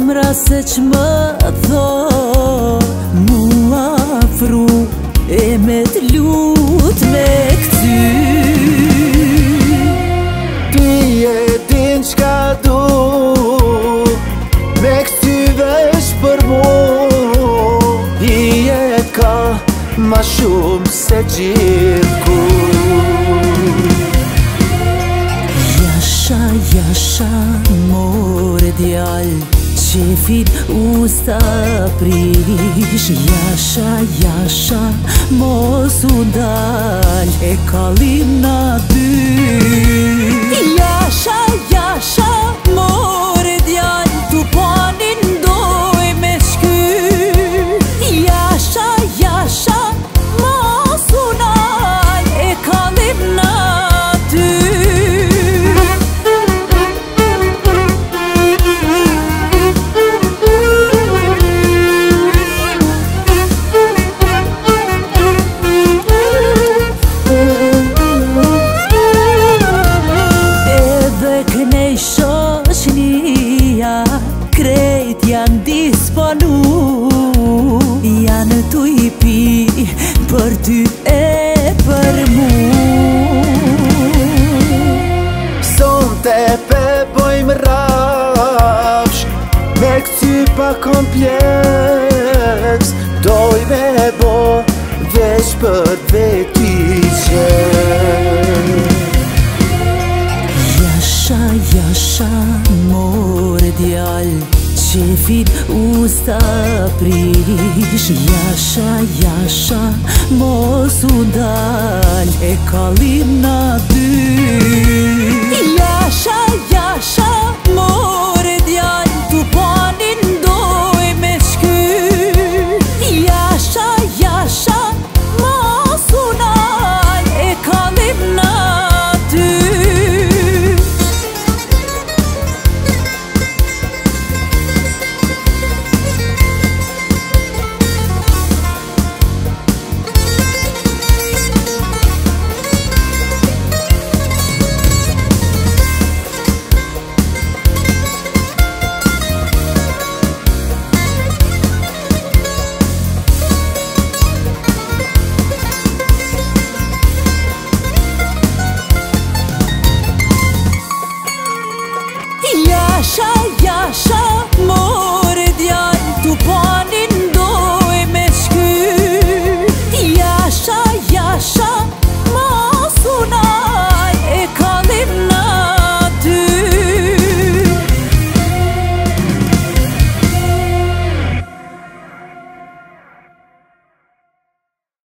zemra se që më thot Mu afru e me të lut me këty Ti e din qka du Me këty vesh për mu I e ka ma shumë se gjithë ku Jasha, jasha, more djallë Шефит уста привиш Яша, Яша, мосудаль Экалим на дыр Kujt janë disponu Janë tu i pi Për ty e për mu Son te pe bojm rafsh Me këci pa kompleks Doj me bo Vesh për vetu Шефит уста приш Яша, Яша, мосудаль Экалина